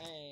Hey.